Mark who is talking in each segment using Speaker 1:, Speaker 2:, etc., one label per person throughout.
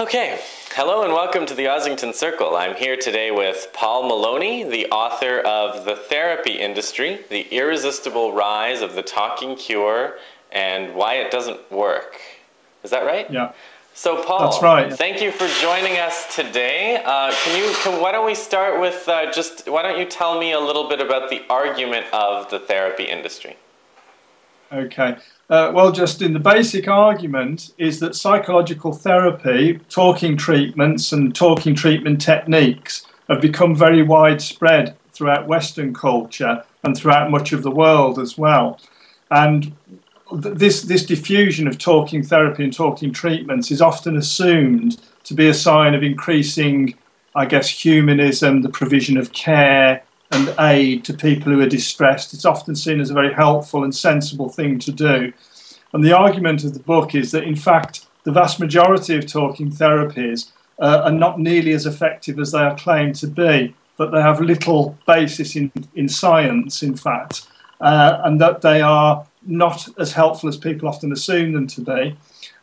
Speaker 1: Okay, hello and welcome to the Ossington Circle. I'm here today with Paul Moloney, the author of The Therapy Industry The Irresistible Rise of the Talking Cure and Why It Doesn't Work. Is that right?
Speaker 2: Yeah.
Speaker 1: So, Paul,
Speaker 2: That's right.
Speaker 1: thank you for joining us today. Uh, can you, can, why don't we start with uh, just, why don't you tell me a little bit about the argument of the therapy industry?
Speaker 2: Okay. Uh, well, Justin, the basic argument is that psychological therapy, talking treatments, and talking treatment techniques have become very widespread throughout Western culture and throughout much of the world as well. And th- this, this diffusion of talking therapy and talking treatments is often assumed to be a sign of increasing, I guess, humanism, the provision of care, and aid to people who are distressed. It's often seen as a very helpful and sensible thing to do. And the argument of the book is that, in fact, the vast majority of talking therapies uh, are not nearly as effective as they are claimed to be, that they have little basis in, in science, in fact, uh, and that they are not as helpful as people often assume them to be,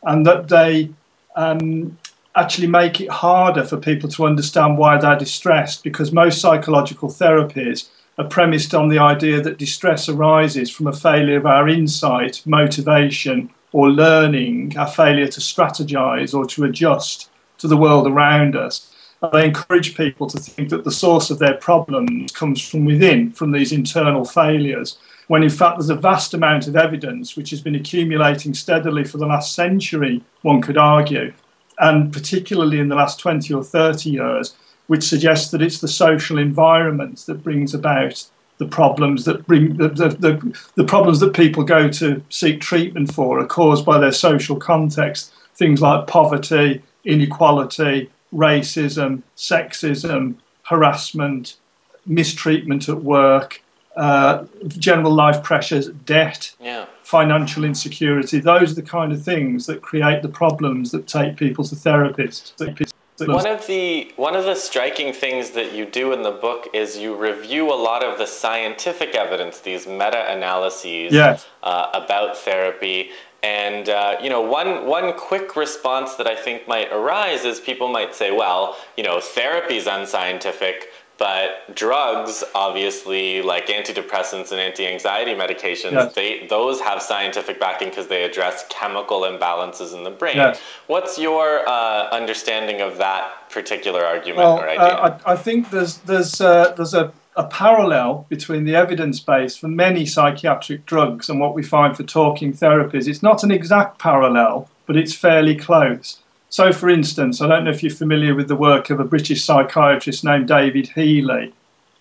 Speaker 2: and that they um, actually make it harder for people to understand why they're distressed because most psychological therapies are premised on the idea that distress arises from a failure of our insight, motivation, or learning, our failure to strategize or to adjust to the world around us. And they encourage people to think that the source of their problems comes from within, from these internal failures, when in fact there's a vast amount of evidence which has been accumulating steadily for the last century, one could argue, and particularly in the last 20 or 30 years, which suggests that it's the social environment that brings about the problems that bring the, the, the, the, problems that people go to seek treatment for are caused by their social context. Things like poverty, inequality, racism, sexism, harassment, mistreatment at work, uh, general life pressures, debt,
Speaker 1: Yeah.
Speaker 2: financial insecurity. Those are the kind of things that create the problems that take people to therapists.
Speaker 1: One of the one of the striking things that you do in the book is you review a lot of the scientific evidence, these meta-analyses
Speaker 2: Yes.
Speaker 1: uh, about therapy. And uh, you know, one one quick response that I think might arise is people might say, "Well, you know, therapy is unscientific, but drugs, obviously, like antidepressants and anti-anxiety medications,
Speaker 2: Yes.
Speaker 1: they those have scientific backing because they address chemical imbalances in the brain.
Speaker 2: Yes.
Speaker 1: What's your uh, understanding of that particular argument
Speaker 2: Well,
Speaker 1: or idea?
Speaker 2: uh, I, I think there's there's uh, there's a, a parallel between the evidence base for many psychiatric drugs and what we find for talking therapies. It's not an exact parallel, but it's fairly close. So, for instance, I don't know if you're familiar with the work of a British psychiatrist named David Healy,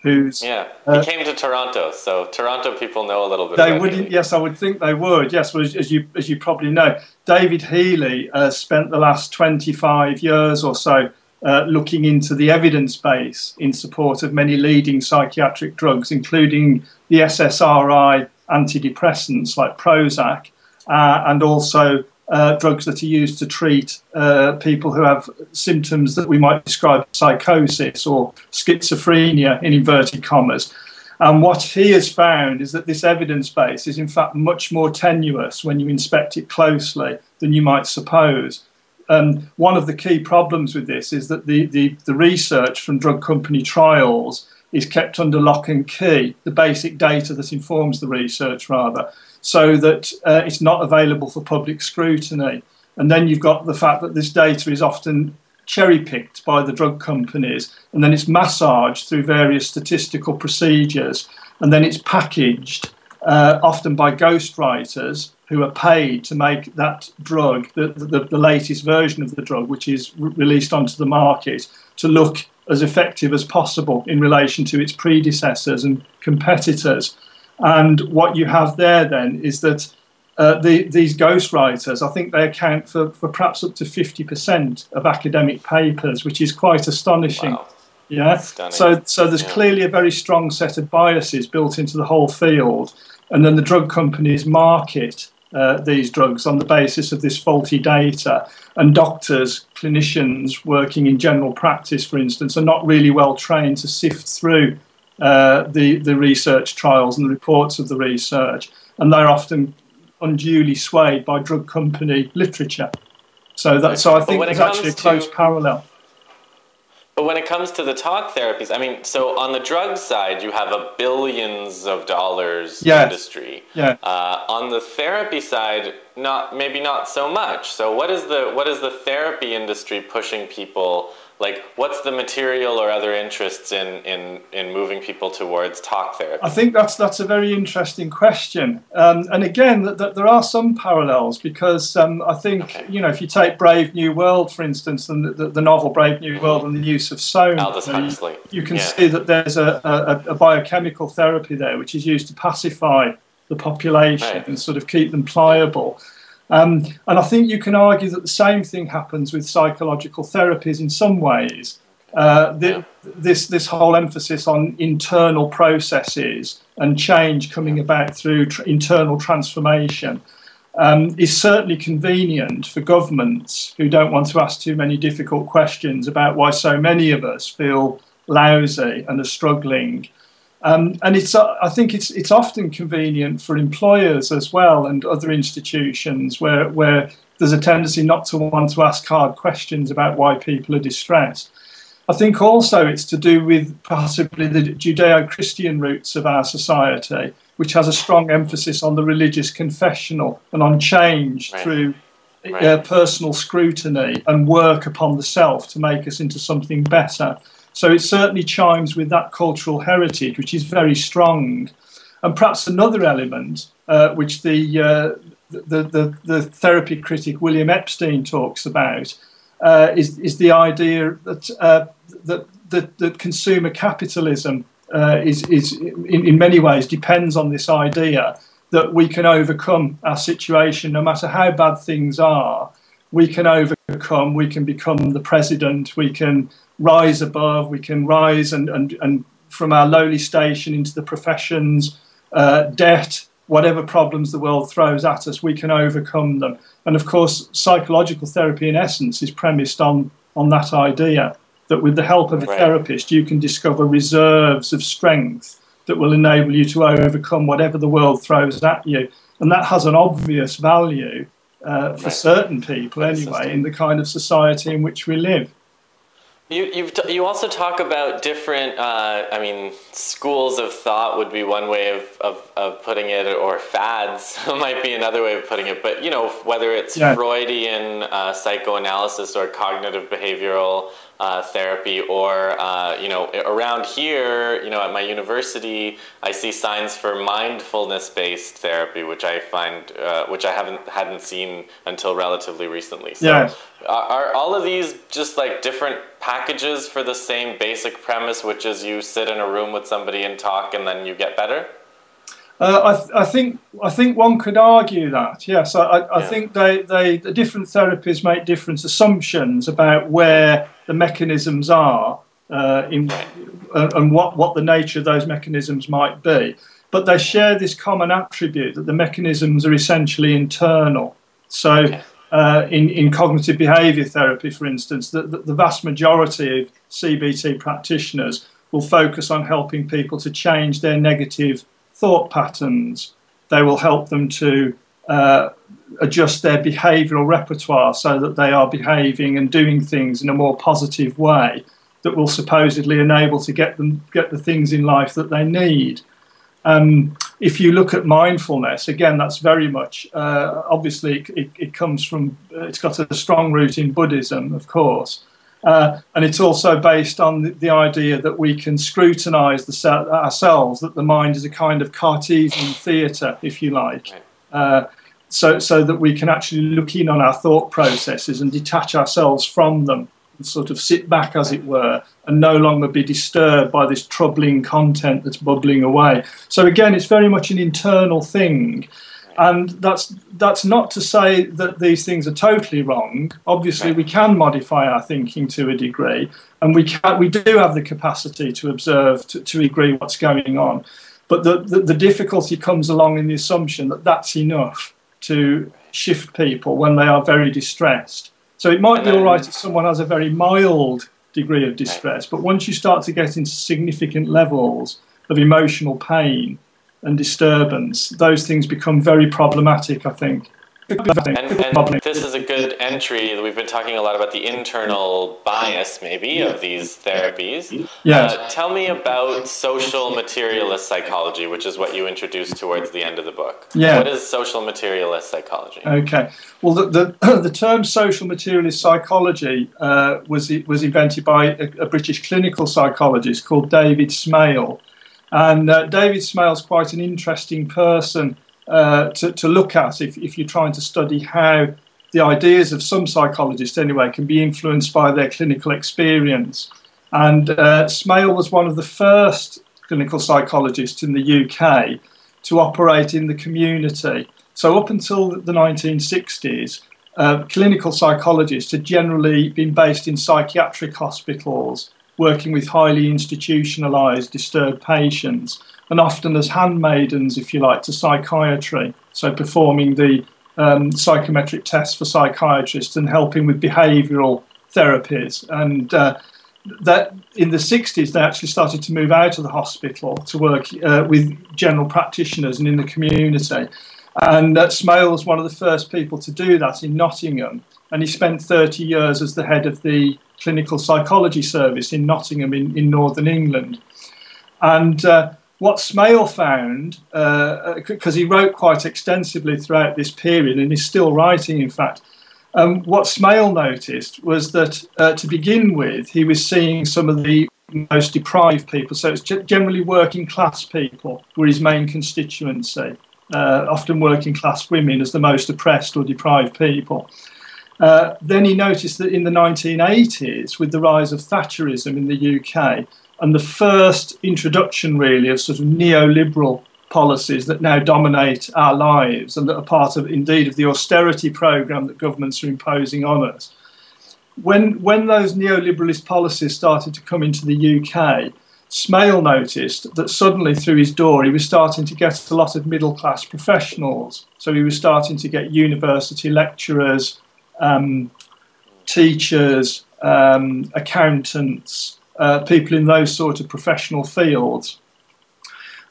Speaker 2: who's
Speaker 1: yeah,
Speaker 2: uh,
Speaker 1: came to Toronto, so Toronto people know a little bit
Speaker 2: They
Speaker 1: about
Speaker 2: would,
Speaker 1: Healy.
Speaker 2: yes, I would think they would. Yes, well, as as you as you probably know, David Healy uh, spent the last 25 years or so uh, looking into the evidence base in support of many leading psychiatric drugs, including the SSRI antidepressants like Prozac, uh, and also uh, drugs that are used to treat uh, people who have symptoms that we might describe as psychosis or schizophrenia in inverted commas. And what he has found is that this evidence base is, in fact, much more tenuous when you inspect it closely than you might suppose. Um, one of the key problems with this is that the, the, the research from drug company trials is kept under lock and key, the basic data that informs the research, rather, so that uh, it's not available for public scrutiny. And then you've got the fact that this data is often cherry picked by the drug companies, and then it's massaged through various statistical procedures, and then it's packaged uh, often by ghostwriters who are paid to make that drug, the, the, the latest version of the drug, which is re- released onto the market, to look as effective as possible in relation to its predecessors and competitors. And what you have there then is that uh, the, these ghostwriters, I think they account for, for perhaps up to 50% of academic papers, which is quite astonishing.
Speaker 1: Wow.
Speaker 2: Yeah.
Speaker 1: Stunning.
Speaker 2: So, so there's
Speaker 1: Yeah.
Speaker 2: clearly a very strong set of biases built into the whole field, and then the drug companies market uh, these drugs on the basis of this faulty data. And doctors, clinicians working in general practice, for instance, are not really well trained to sift through uh, the the research trials and the reports of the research, and they're often unduly swayed by drug company literature. So that so I think there's actually a close to, parallel.
Speaker 1: But when it comes to the talk therapies, I mean, so on the drug side, you have a billions of dollars
Speaker 2: yes.
Speaker 1: industry.
Speaker 2: Yeah.
Speaker 1: Uh, on the therapy side, not maybe not so much. So what is the what is the therapy industry pushing people? Like what's the material or other interests in, in, in moving people towards talk therapy?
Speaker 2: I think that's that's a very interesting question, um, and again, th- th- there are some parallels because um, I think okay. you know if you take Brave New World, for instance, and the, the, novel Brave New World and the use of sound,
Speaker 1: Aldous Huxley,
Speaker 2: you, you can yeah. see that there's a, a, a, biochemical therapy there which is used to pacify the population right. and sort of keep them pliable. Um, and I think you can argue that the same thing happens with psychological therapies in some ways. Uh, this, this whole emphasis on internal processes and change coming about through tr- internal transformation um, is certainly convenient for governments who don't want to ask too many difficult questions about why so many of us feel lousy and are struggling. Um, and it's, uh, I think it's, it's often convenient for employers as well and other institutions where, where there's a tendency not to want to ask hard questions about why people are distressed. I think also it's to do with possibly the Judeo Christian roots of our society, which has a strong emphasis on the religious confessional and on change right. through right. Uh, personal scrutiny and work upon the self to make us into something better. So it certainly chimes with that cultural heritage, which is very strong. And perhaps another element, uh, which the, uh, the, the, the, therapy critic William Epstein talks about, uh, is, is the idea that, uh, that, that, that, consumer capitalism uh, is, is in, in many ways depends on this idea that we can overcome our situation no matter how bad things are. We can overcome, we can become the president, we can rise above, we can rise and, and, and from our lowly station into the professions, uh, debt, whatever problems the world throws at us, we can overcome them. And of course, psychological therapy in essence is premised on, on that idea that with the help of a right. therapist, you can discover reserves of strength that will enable you to overcome whatever the world throws at you. And that has an obvious value uh, for right. certain people, anyway, in the kind of society in which we live.
Speaker 1: You you've t- you also talk about different. Uh, I mean, schools of thought would be one way of, of, of putting it, or fads might be another way of putting it. But you know, whether it's yeah. Freudian uh, psychoanalysis or cognitive behavioral uh, therapy, or uh, you know, around here, you know, at my university, I see signs for mindfulness-based therapy, which I find, uh, which I haven't hadn't seen until relatively recently.
Speaker 2: So, yeah.
Speaker 1: are all of these just like different packages for the same basic premise, which is you sit in a room with somebody and talk, and then you get better?
Speaker 2: Uh, I, th- I, think I think one could argue that yes, I, I yeah. think they, they the different therapies make different assumptions about where the mechanisms are uh, in, uh, and what, what the nature of those mechanisms might be. But they share this common attribute that the mechanisms are essentially internal. So, uh, in, in cognitive behavior therapy, for instance, the, the, the vast majority of CBT practitioners will focus on helping people to change their negative thought patterns. They will help them to uh, adjust their behavioural repertoire so that they are behaving and doing things in a more positive way that will supposedly enable to get them get the things in life that they need. Um, if you look at mindfulness, again, that's very much uh, obviously it, it, comes from it's got a strong root in Buddhism, of course, uh, and it's also based on the, the idea that we can scrutinise the, ourselves, that the mind is a kind of Cartesian theatre, if you like. Uh, so, so that we can actually look in on our thought processes and detach ourselves from them and sort of sit back, as it were, and no longer be disturbed by this troubling content that's bubbling away. So, again, it's very much an internal thing. And that's that's not to say that these things are totally wrong. Obviously, we can modify our thinking to a degree, and we can, we do have the capacity to observe to, to agree what's going on. But the, the, the difficulty comes along in the assumption that that's enough to shift people when they are very distressed. So it might be all right if someone has a very mild degree of distress, but once you start to get into significant levels of emotional pain and disturbance, those things become very problematic, I think.
Speaker 1: and, and, this is a good entry. We've been talking a lot about the internal bias, maybe, of these therapies.
Speaker 2: Yes.
Speaker 1: Uh, tell me about social materialist psychology, which is what you introduced towards the end of the book.
Speaker 2: Yeah.
Speaker 1: What is social materialist psychology?
Speaker 2: Okay. Well, the, the, the term social materialist psychology uh, was, was invented by a, a, British clinical psychologist called David Smail. And uh, David Smail's quite an interesting person uh, to, to look at if, if you're trying to study how the ideas of some psychologists, anyway, can be influenced by their clinical experience. And uh, Smail was one of the first clinical psychologists in the UK to operate in the community. So, up until the 1960s, uh, clinical psychologists had generally been based in psychiatric hospitals, working with highly institutionalized disturbed patients and often as handmaidens, if you like, to psychiatry. So performing the um, psychometric tests for psychiatrists and helping with behavioural therapies. And uh, that in the 60s, they actually started to move out of the hospital to work uh, with general practitioners and in the community. And uh, Smail was one of the first people to do that in Nottingham. And he spent 30 years as the head of the clinical psychology service in Nottingham in, in northern England. And uh, what Smail found, because uh, he wrote quite extensively throughout this period and is still writing, in fact, um, what Smail noticed was that uh, to begin with, he was seeing some of the most deprived people. So it's generally working class people were his main constituency, uh, often working class women as the most oppressed or deprived people. Uh, then he noticed that in the 1980s, with the rise of Thatcherism in the UK, and the first introduction, really, of sort of neoliberal policies that now dominate our lives and that are part of, indeed, of the austerity program that governments are imposing on us. When, when those neoliberalist policies started to come into the UK, Smail noticed that suddenly through his door he was starting to get a lot of middle class professionals. So he was starting to get university lecturers, um, teachers, um, accountants, uh, people in those sort of professional fields.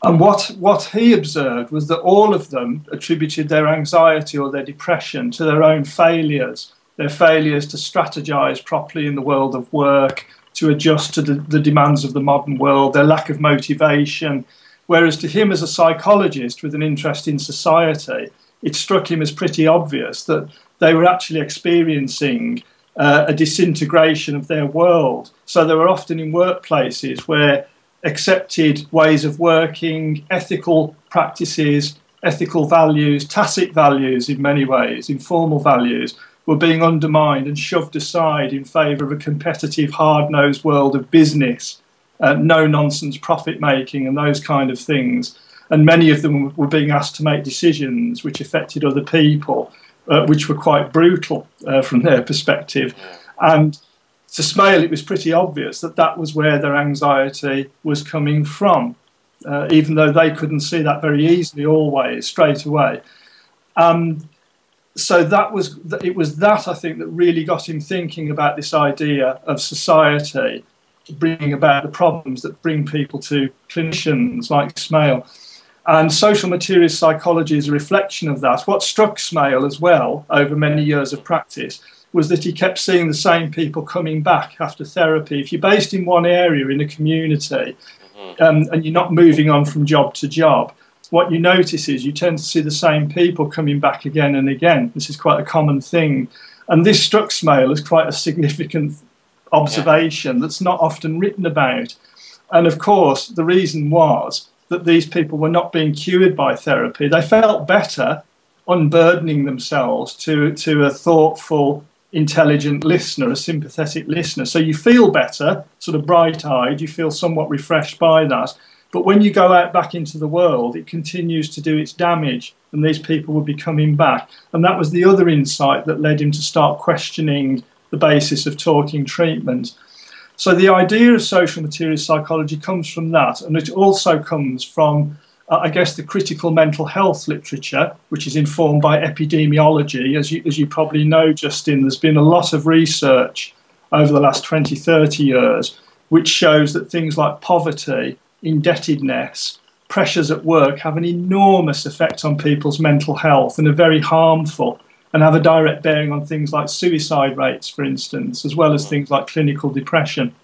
Speaker 2: And what, what he observed was that all of them attributed their anxiety or their depression to their own failures, their failures to strategize properly in the world of work, to adjust to the, the demands of the modern world, their lack of motivation. Whereas to him, as a psychologist with an interest in society, it struck him as pretty obvious that they were actually experiencing uh, a disintegration of their world. So they were often in workplaces where accepted ways of working, ethical practices, ethical values, tacit values in many ways, informal values, were being undermined and shoved aside in favour of a competitive, hard nosed world of business, uh, no nonsense profit making, and those kind of things. And many of them were being asked to make decisions which affected other people uh, which were quite brutal uh, from their perspective. And to Smail, it was pretty obvious that that was where their anxiety was coming from, uh, even though they couldn't see that very easily always, straight away. Um, so that was it was that I think that really got him thinking about this idea of society bringing about the problems that bring people to clinicians like Smail. And social materialist psychology is a reflection of that. What struck Smail as well over many years of practice was that he kept seeing the same people coming back after therapy. If you're based in one area in a community mm-hmm. um, and you're not moving on from job to job, what you notice is you tend to see the same people coming back again and again. This is quite a common thing. And this struck Smail as quite a significant observation yeah. that's not often written about. And of course, the reason was that these people were not being cured by therapy. They felt better unburdening themselves to, to a thoughtful, intelligent listener, a sympathetic listener. So you feel better, sort of bright eyed, you feel somewhat refreshed by that. But when you go out back into the world, it continues to do its damage, and these people would be coming back. And that was the other insight that led him to start questioning the basis of talking treatment. So the idea of social material psychology comes from that, and it also comes from, uh, I guess, the critical mental health literature, which is informed by epidemiology. As you, as you probably know, Justin, there's been a lot of research over the last 20, 30 years, which shows that things like poverty, indebtedness, pressures at work have an enormous effect on people's mental health and are very harmful and have a direct bearing on things like suicide rates, for instance, as well as things like clinical depression.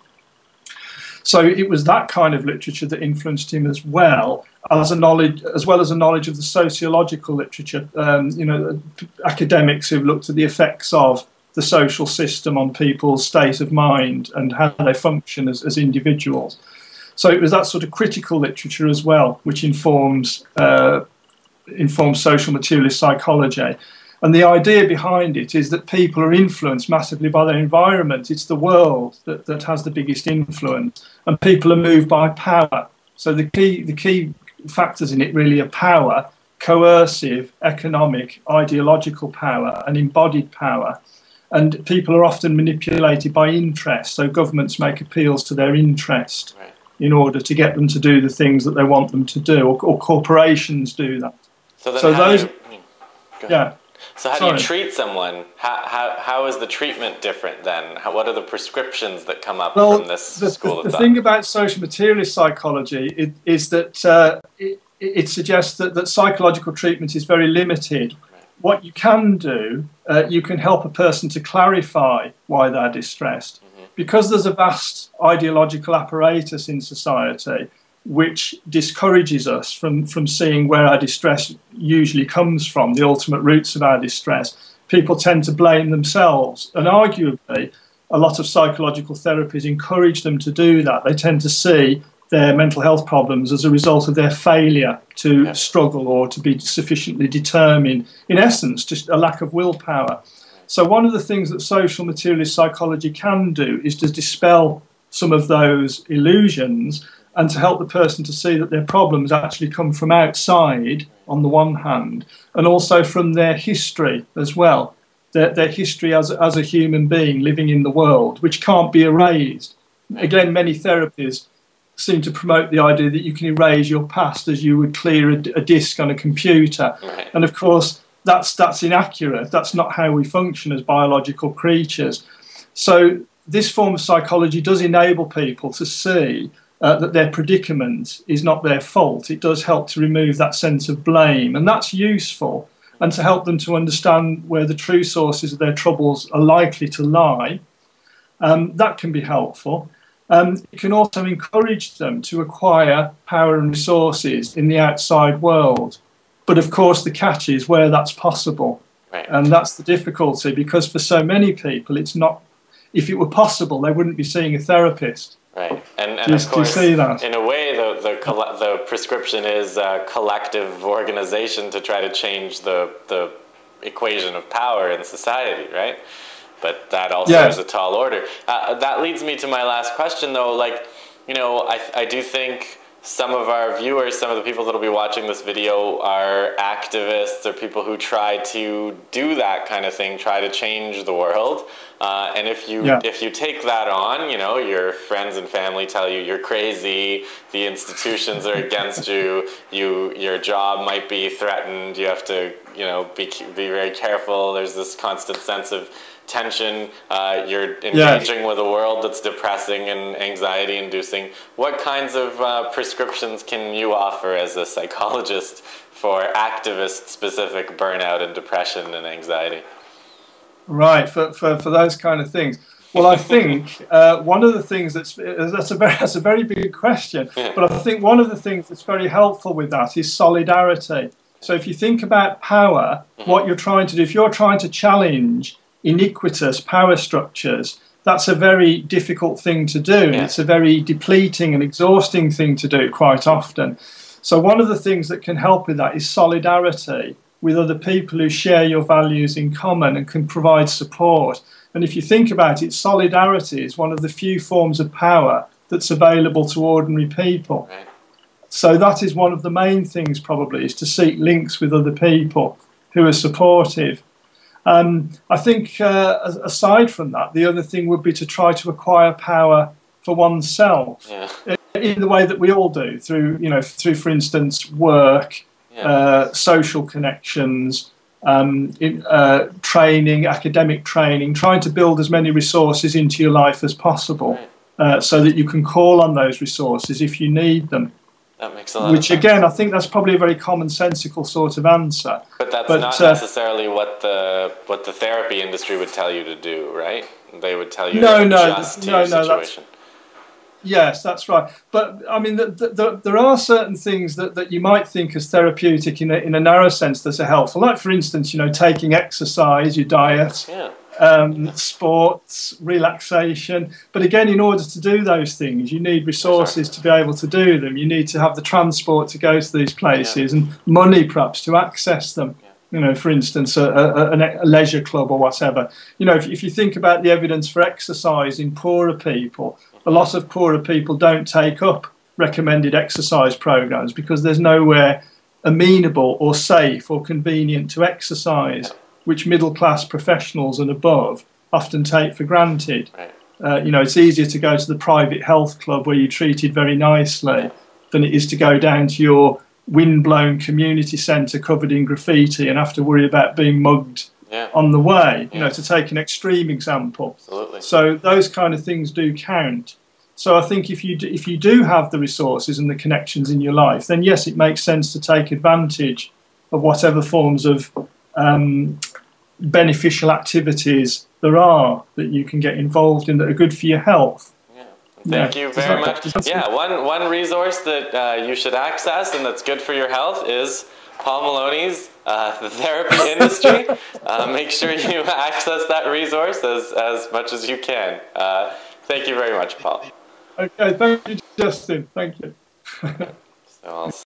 Speaker 2: So it was that kind of literature that influenced him as well as a knowledge, as well as a knowledge of the sociological literature. Um, you know, academics who've looked at the effects of the social system on people's state of mind and how they function as, as individuals. So it was that sort of critical literature as well, which informs uh, informs social materialist psychology. And the idea behind it is that people are influenced massively by their environment. It's the world that, that has the biggest influence, and people are moved by power. So the key the key factors in it really are power, coercive, economic, ideological power, and embodied power. And people are often manipulated by interest. So governments make appeals to their interest right. in order to get them to do the things that they want them to do, or, or corporations do that.
Speaker 1: So, so those, you,
Speaker 2: yeah.
Speaker 1: So how Sorry. do you treat someone? How, how, how is the treatment different then? How, what are the prescriptions that come up
Speaker 2: well,
Speaker 1: from this
Speaker 2: the,
Speaker 1: school
Speaker 2: the,
Speaker 1: of
Speaker 2: the thing about social materialist psychology is, is that uh, it, it, suggests that, that psychological treatment is very limited. What you can do, uh, you can help a person to clarify why they're distressed. Mm-hmm. Because there's a vast ideological apparatus in society, which discourages us from, from seeing where our distress usually comes from, the ultimate roots of our distress. People tend to blame themselves, and arguably, a lot of psychological therapies encourage them to do that. They tend to see their mental health problems as a result of their failure to struggle or to be sufficiently determined. In essence, just a lack of willpower. So, one of the things that social materialist psychology can do is to dispel some of those illusions and to help the person to see that their problems actually come from outside on the one hand and also from their history as well their, their history as, as a human being living in the world which can't be erased. Again many therapies seem to promote the idea that you can erase your past as you would clear a, a disk on a computer. And of course that's that's inaccurate. That's not how we function as biological creatures. So this form of psychology does enable people to see uh, that their predicament is not their fault. It does help to remove that sense of blame, and that's useful. And to help them to understand where the true sources of their troubles are likely to lie, um, that can be helpful. Um, it can also encourage them to acquire power and resources in the outside world. But of course, the catch is where that's possible. Right. And that's the difficulty because for so many people, it's not, if it were possible, they wouldn't be seeing a therapist.
Speaker 1: Right, and, and of course, in a way, the, the, the prescription is a collective organization to try to change the, the equation of power in society, right? But that also yeah. is a tall order. Uh, that leads me to my last question, though. Like, you know, I, I do think some of our viewers, some of the people that will be watching this video are activists or people who try to do that kind of thing, try to change the world. Uh, and if you yeah. if you take that on, you know, your friends and family tell you you're crazy, the institutions are against you, you your job might be threatened, you have to, you know, be be very careful. There's this constant sense of tension, uh, you're engaging with a world that's depressing and anxiety inducing. What kinds of uh, prescriptions can you offer as a psychologist for activist specific burnout and depression and anxiety?
Speaker 2: Right, for, for, for those kind of things. Well, I think uh, one of the things that's that's a very that's a very big question, but I think one of the things that's very helpful with that is solidarity. So if you think about power, mm-hmm. what you're trying to do, if you're trying to challenge iniquitous power structures, that's a very difficult thing to do. Yeah. It's a very depleting and exhausting thing to do quite often. So, one of the things that can help with that is solidarity with other people who share your values in common and can provide support. And if you think about it, solidarity is one of the few forms of power that's available to ordinary people. Right. So that is one of the main things probably is to seek links with other people who are supportive. Um, I think, uh, aside from that, the other thing would be to try to acquire power for oneself yeah. in the way that we all do through, you know, through, for instance, work, yeah. uh, social connections, um, in, uh, training, academic training, trying to build as many resources into your life as possible right. Uh, so that you can call on those resources if you need them.
Speaker 1: That makes a lot
Speaker 2: Which again, I think that's probably a very commonsensical sort of answer.
Speaker 1: But that's
Speaker 2: But,
Speaker 1: not
Speaker 2: uh,
Speaker 1: necessarily what the what the therapy industry would tell you to do, right? They would tell you
Speaker 2: No,
Speaker 1: to
Speaker 2: no,
Speaker 1: adjust to
Speaker 2: no,
Speaker 1: your
Speaker 2: no, that's-
Speaker 1: situation.
Speaker 2: Yes, that's right. But I mean, the, the, there are certain things that, that you might think as therapeutic in a, in a narrow sense that are helpful. Like, for instance, you know, taking exercise, your diet,
Speaker 1: Yeah.
Speaker 2: Um, sports, relaxation. But again, in order to do those things, you need resources to be able to do them. You need to have the transport to go to these places and money perhaps to access them. You know, for instance, a, a, a leisure club or whatever. You know, if, if you think about the evidence for exercise in poorer people, a lot of poorer people don't take up recommended exercise programs because there's nowhere amenable or safe or convenient to exercise, which middle class professionals and above often take for granted. Uh, you know, it's easier to go to the private health club where you're treated very nicely than it is to go down to your wind-blown community centre covered in graffiti and have to worry about being mugged
Speaker 1: Yeah.
Speaker 2: on the way. You
Speaker 1: Yeah.
Speaker 2: know, to take an extreme example.
Speaker 1: Absolutely.
Speaker 2: So those kind of things do count. So I think if you do, if you do have the resources and the connections in your life, then yes, it makes sense to take advantage of whatever forms of um, beneficial activities there are that you can get involved in that are good for your health.
Speaker 1: Yeah. Thank
Speaker 2: Yeah.
Speaker 1: you very much. Yeah, one one resource that uh, you should access and that's good for your health is Paul Moloney's uh, the therapy industry. uh, make sure you access that resource as as much as you can. Uh, thank you very much, Paul.
Speaker 2: Okay, thank you, Justin. Thank you.
Speaker 1: So I'll